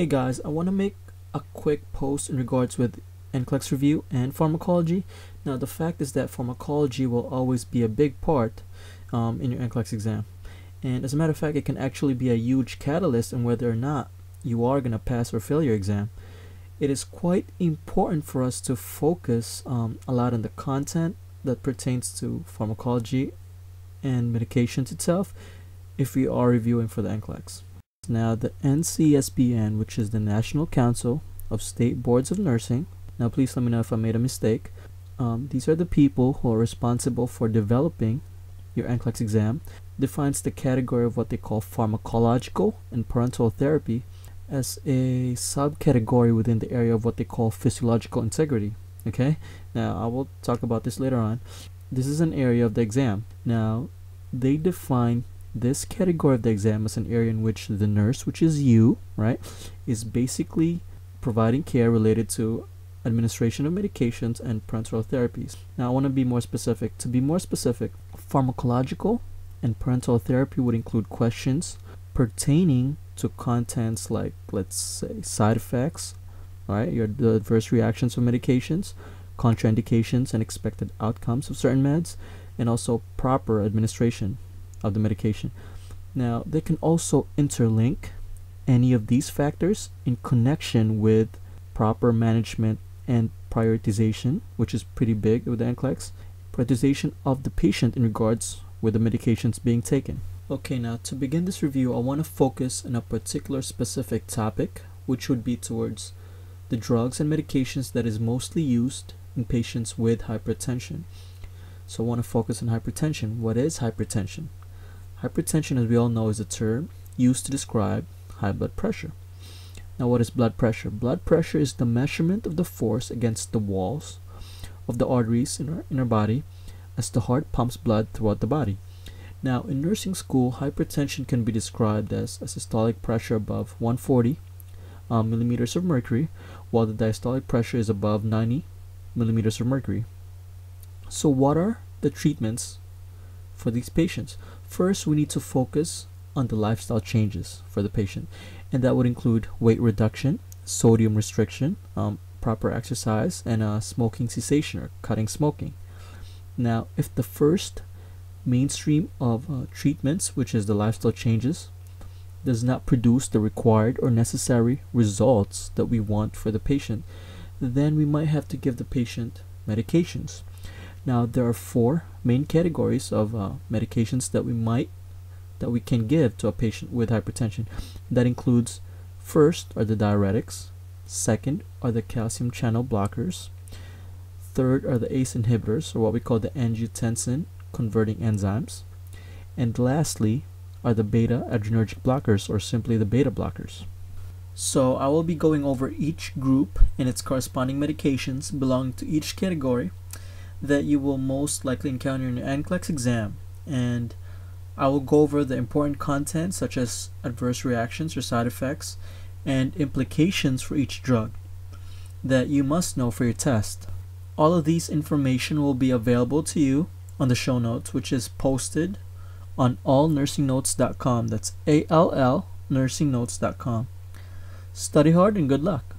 Hey guys, I want to make a quick post in regards with NCLEX review and pharmacology. Now the fact is that pharmacology will always be a big part um, in your NCLEX exam. And as a matter of fact, it can actually be a huge catalyst in whether or not you are going to pass or fail your exam. It is quite important for us to focus um, a lot on the content that pertains to pharmacology and medications itself if we are reviewing for the NCLEX. Now the NCSBN, which is the National Council of State Boards of Nursing, now please let me know if I made a mistake. Um, these are the people who are responsible for developing your NCLEX exam, defines the category of what they call pharmacological and parenteral therapy as a subcategory within the area of what they call physiological integrity. Okay, now I will talk about this later on. This is an area of the exam. Now, they define this category of the exam is an area in which the nurse, which is you, right, is basically providing care related to administration of medications and parenteral therapies. Now, I want to be more specific. To be more specific, pharmacological and parenteral therapy would include questions pertaining to contents like, let's say, side effects, right, your adverse reactions of medications, contraindications and expected outcomes of certain meds, and also proper administration of the medication. Now, they can also interlink any of these factors in connection with proper management and prioritization, which is pretty big with NCLEX, prioritization of the patient in regards with the medications being taken. Okay, now to begin this review, I want to focus on a particular specific topic, which would be towards the drugs and medications that is mostly used in patients with hypertension. So I want to focus on hypertension. What is hypertension? Hypertension, as we all know, is a term used to describe high blood pressure. Now, what is blood pressure? Blood pressure is the measurement of the force against the walls of the arteries in our, in our body as the heart pumps blood throughout the body. Now, in nursing school, hypertension can be described as a systolic pressure above 140 um, millimeters of mercury, while the diastolic pressure is above 90 millimeters of mercury. So, what are the treatments for these patients? First, we need to focus on the lifestyle changes for the patient, and that would include weight reduction, sodium restriction, um, proper exercise, and uh, smoking cessation or cutting smoking. Now, if the first mainstream of uh, treatments, which is the lifestyle changes, does not produce the required or necessary results that we want for the patient, then we might have to give the patient medications. Now there are four main categories of uh, medications that we might that we can give to a patient with hypertension. That includes first are the diuretics, second are the calcium channel blockers, third are the ACE inhibitors or what we call the angiotensin converting enzymes, and lastly are the beta adrenergic blockers or simply the beta blockers. So I will be going over each group and its corresponding medications belonging to each category that you will most likely encounter in your NCLEX exam. And I will go over the important content such as adverse reactions or side effects and implications for each drug that you must know for your test. All of these information will be available to you on the show notes, which is posted on allnursingnotes.com. That's A L L nursingnotes.com. Study hard and good luck.